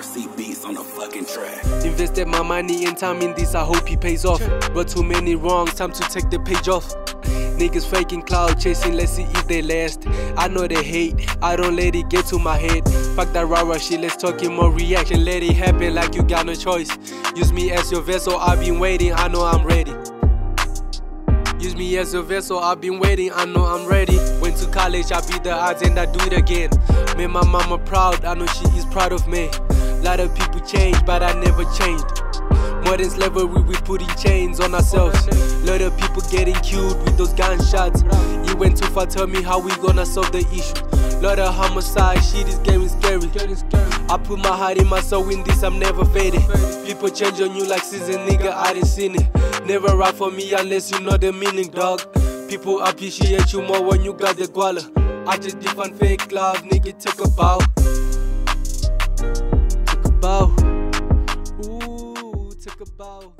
RC beats on the fucking track. Invested my money and time in this, I hope he pays off. But too many wrongs, time to take the page off. Niggas faking cloud chasing, let's see if they last. I know they hate, I don't let it get to my head. Fuck that rah shit, let's talk in more reaction. Let it happen like you got no choice. Use me as your vessel, I've been waiting, I know I'm ready. Use me as a vessel, I've been waiting, I know I'm ready. Went to college, I beat the odds and I do it again. Made my mama proud, I know she is proud of me. Lot of people change, but I never changed. Modern slavery, we putting chains on ourselves. Little people getting killed with those gunshots. You went too far, tell me how we gonna solve the issue. Lot of homicide, shit is getting scary. I put my heart in my soul in this, I'm never fading. People change on you like season, nigga, I didn't seen it. Never ride for me unless you know the meaning, dog. People appreciate you more when you got the guala. I just defend fake love, nigga, take a bow. Take a bow. Ooh, take a bow.